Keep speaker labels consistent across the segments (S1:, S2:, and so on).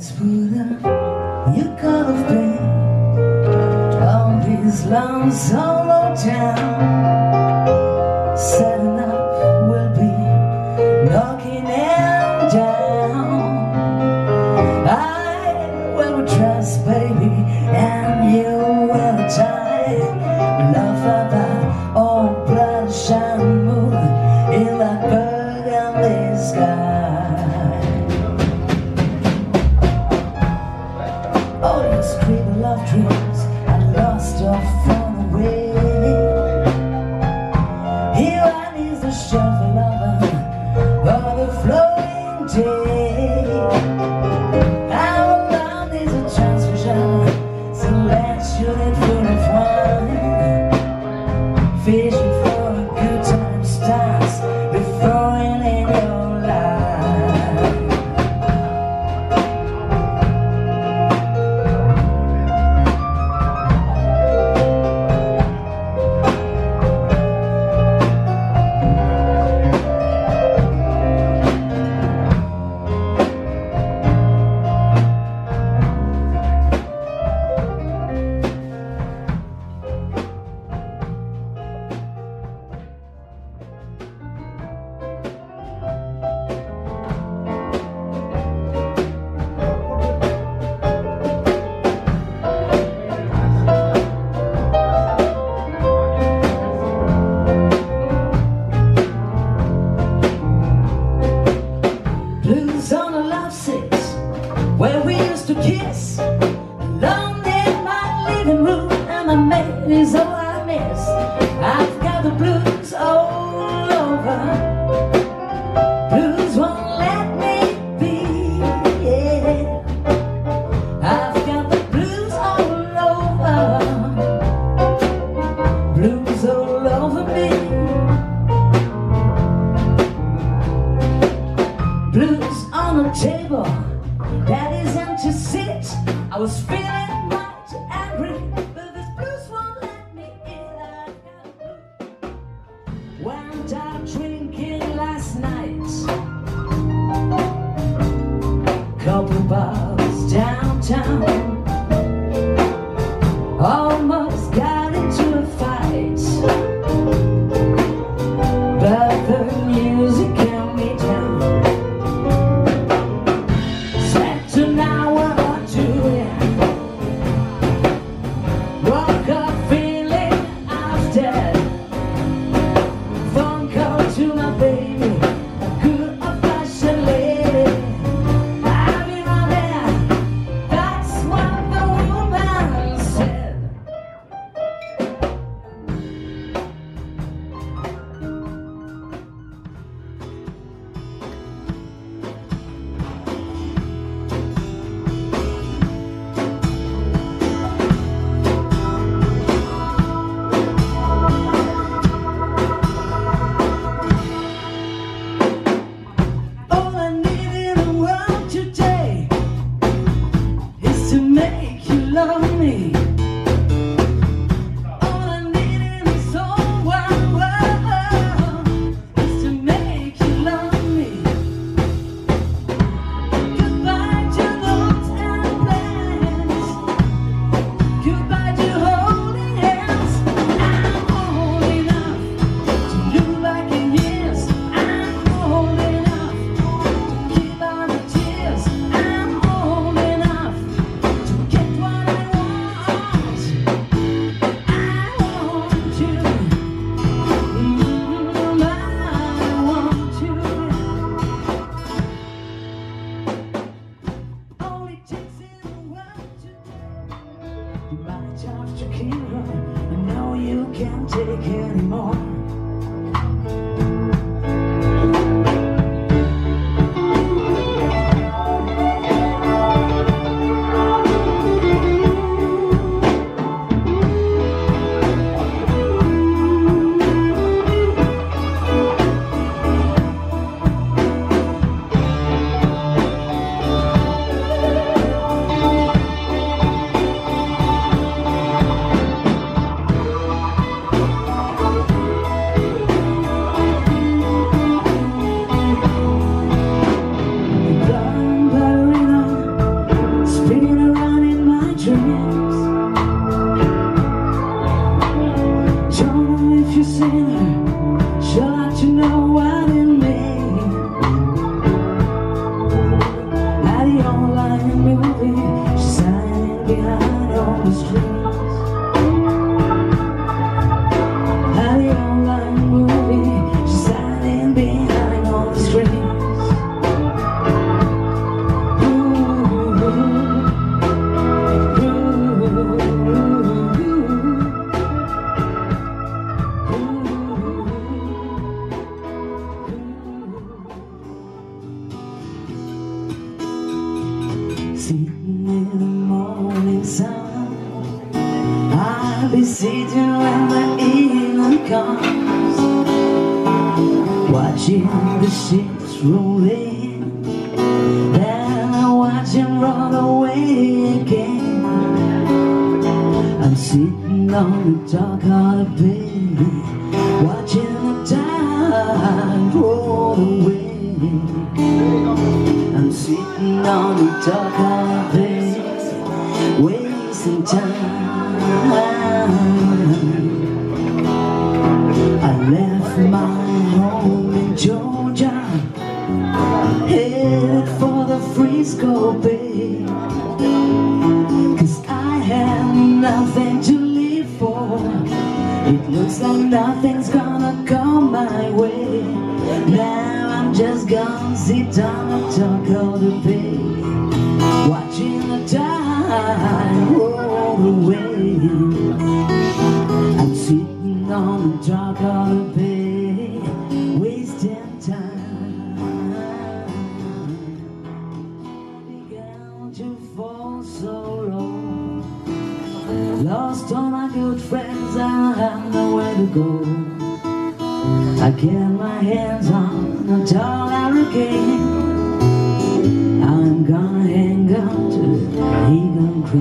S1: It's Buddha, you could the been All these long solo time yourself. Oh. The ships roll in Then I watch them roll away again. I'm sitting on the dock of the bay Watching the tide roll away I'm sitting on the dock of the bay sit down and talk all the bay Watching the tide roll away. I'm sitting on the dock of the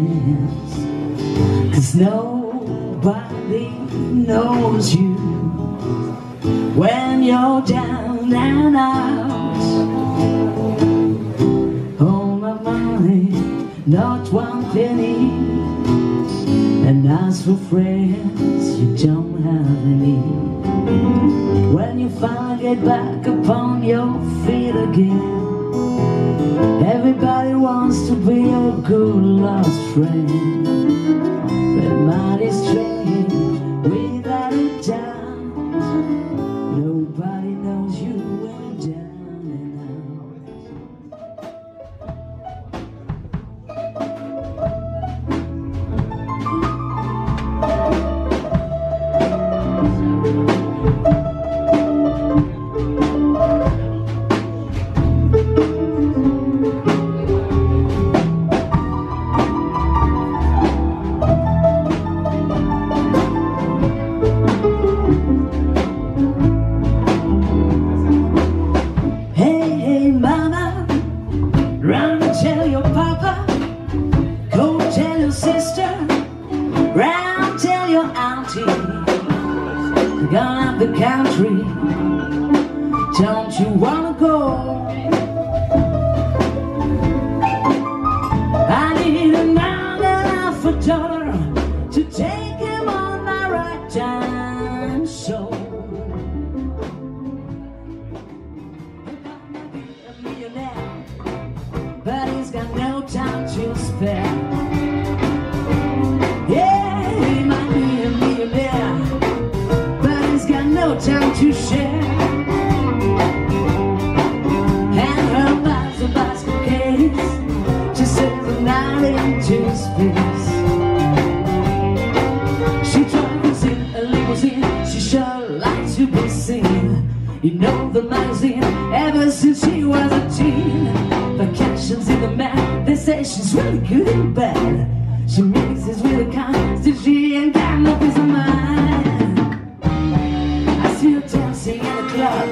S1: crest Cause nobody knows you When you're down and out. All my money, not one penny And as for friends, you don't have any. When you finally get back upon your feet again Everybody wants to be a good lost friend. But mighty strange, she's really good and bad. She mixes with the kind, still she ain't got no peace of mind. I see her dancing in the club,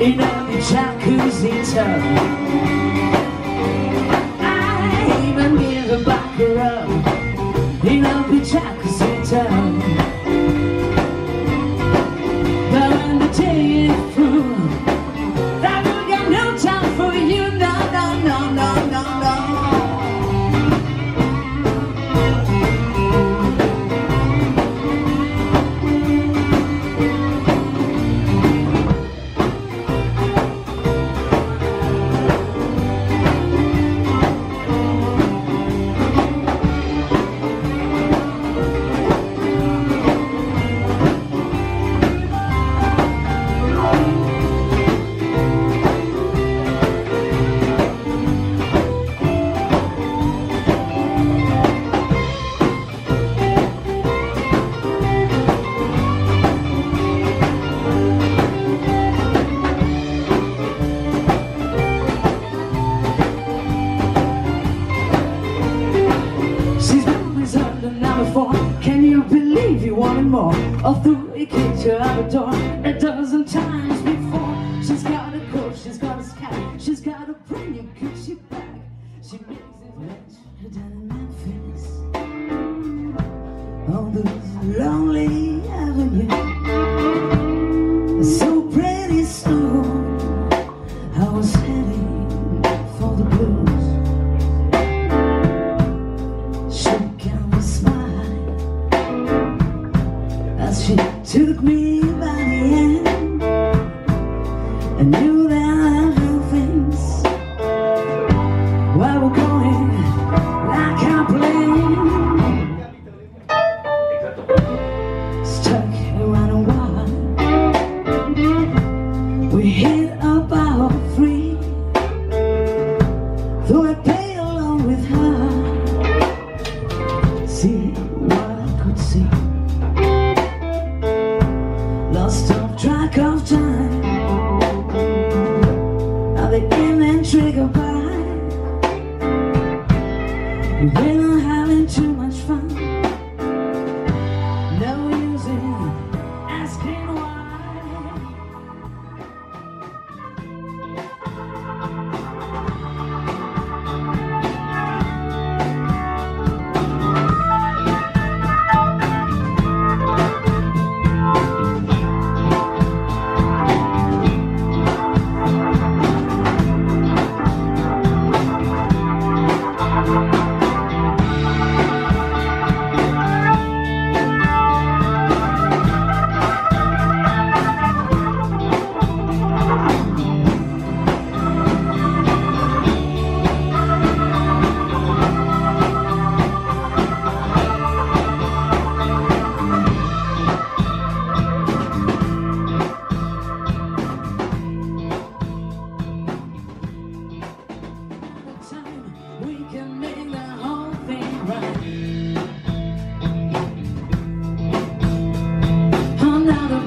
S1: in a jacuzzi tub. Gave more. Or threw a kicked you out the door a dozen times before. She's got a coat, she's got a sky, she's got a brand new Gucci bag. She makes it rich down in Memphis. On this lonely avenue, into my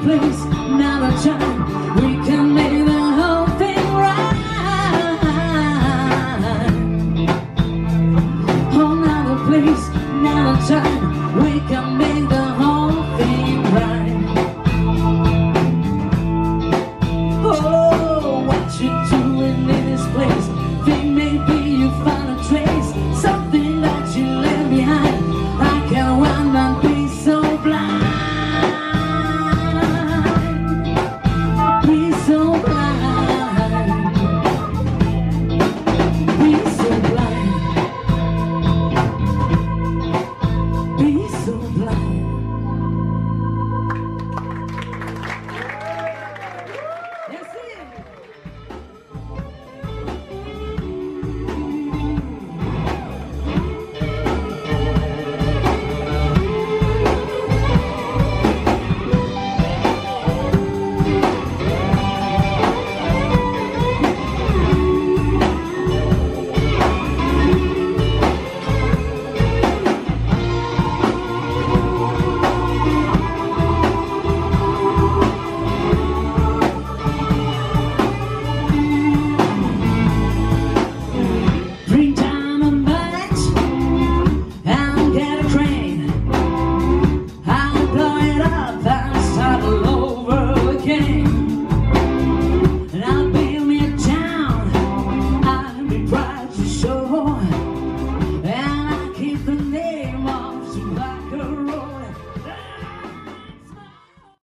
S1: place, the time we can make the whole thing right. Place, time we can make the whole thing right. Oh, what you doing in this place?